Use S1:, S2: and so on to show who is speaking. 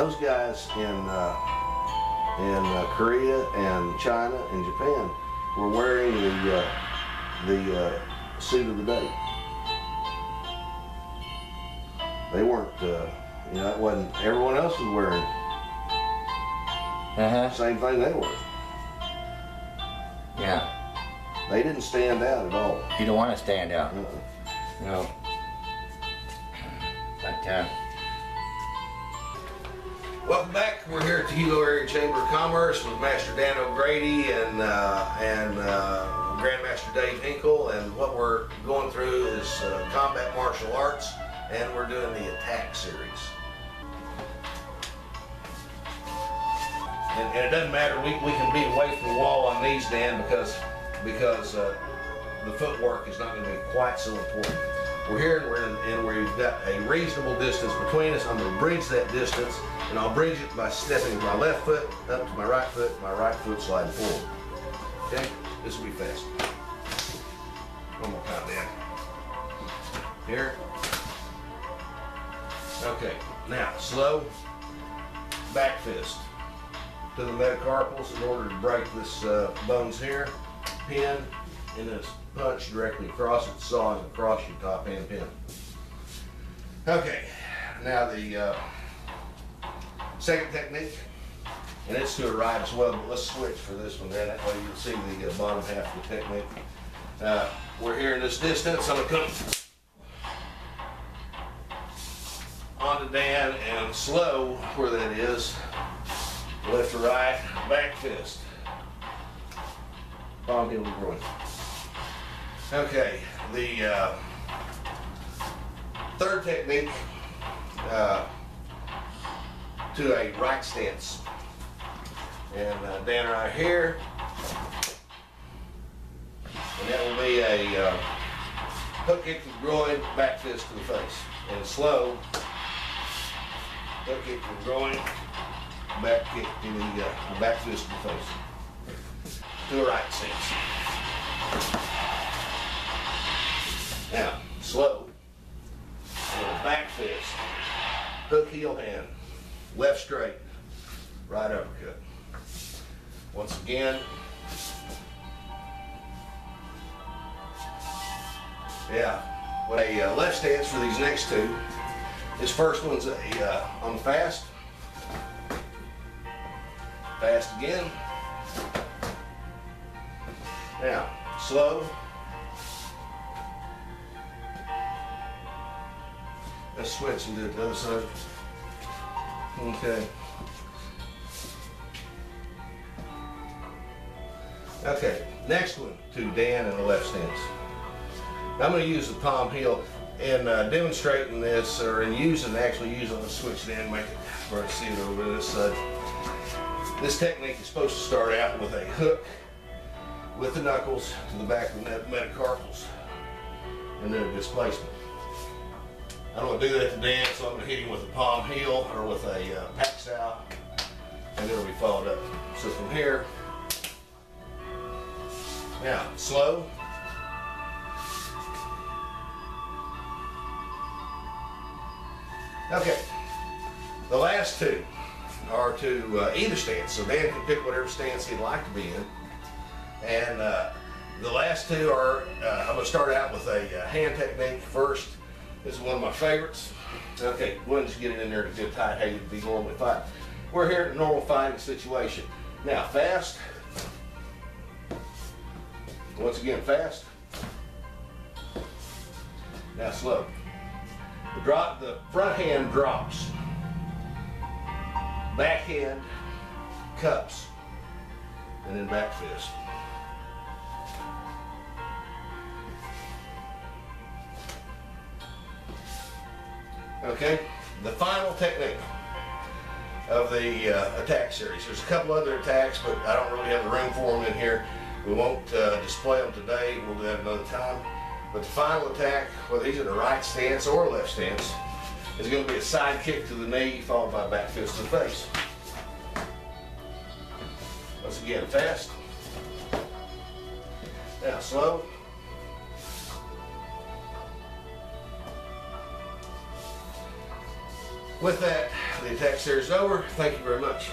S1: those guys in uh, in uh, Korea and China and Japan were wearing the uh, the uh, suit of the day. They weren't, uh, you know, it wasn't. Everyone else was wearing
S2: Uh huh.
S1: the same thing they were.
S2: Yeah.
S1: They didn't stand out at all.
S2: You don't want to stand out.
S1: Uh-uh.
S2: No. But uh,
S1: Welcome back. We're here at the Hilo Area Chamber of Commerce with Master Dan O'Grady and uh, and uh, Grandmaster Dave Hinkle, and what we're going through is uh, combat martial arts, and we're doing the attack series. And, and it doesn't matter. We, we can be away from the wall on these, Dan, because because uh, the footwork is not going to be quite so important. We're here and, we're in, and we've got a reasonable distance between us. I'm going to bridge that distance, and I'll bridge it by stepping my left foot up to my right foot, my right foot sliding forward. Okay? This will be fast. One more time, Dan. Here. Okay. Now, slow back fist to the metacarpals in order to break this uh, bones here. Pin and then it's punched directly across it, sawing across your top hand pin. Okay, now the uh, second technique, and it's to a right as well, but let's switch for this one then, that way you'll see the uh, bottom half of the technique. Uh, we're here in this distance, I'm gonna come onto Dan and slow where that is, left to right, back fist. Palm heel to groin. Okay, the uh, third technique uh, to a right stance. And uh, Dan here. And that will be a uh, hook kick to the groin, back fist to the face. And slow, hook kick to the groin, back kick to the uh, back fist to the face. To a right stance. Slow. Back fist. Hook heel hand. Left straight. Right uppercut. Once again. Yeah. What a uh, left stance for these next two. This first one's a uh, on fast. Fast again. Now, slow. Switch and do it the other side. Okay. Okay, next one to Dan in the left stance. I'm going to use the palm heel in uh, demonstrating this, or in using, actually using, let's switch it in, make it where I see it over this side. This technique is supposed to start out with a hook with the knuckles to the back of the metacarpals, and then a displacement. I don't want to do that to Dan, so I'm going to hit him with a palm heel or with a uh, pack and it'll be followed up. So from here, now slow. Okay, the last two are to uh, either stance, so Dan can pick whatever stance he'd like to be in. And uh, the last two are, uh, I'm going to start out with a uh, hand technique first. This is one of my favorites. Okay, just get it in there to get tight how you'd be normally fighting. We're here at a normal fighting situation. Now, fast. Once again, fast. Now, slow. The, drop, the front hand drops. Back hand cups. And then back fist. Okay, the final technique of the uh, attack series. There's a couple other attacks, but I don't really have the room for them in here. We won't uh, display them today. We'll do that another time. But the final attack, whether he's in the right stance or left stance, is going to be a side kick to the knee followed by a back fist to the face. Once again, fast. Now slow. With that, the attack series is over. Thank you very much.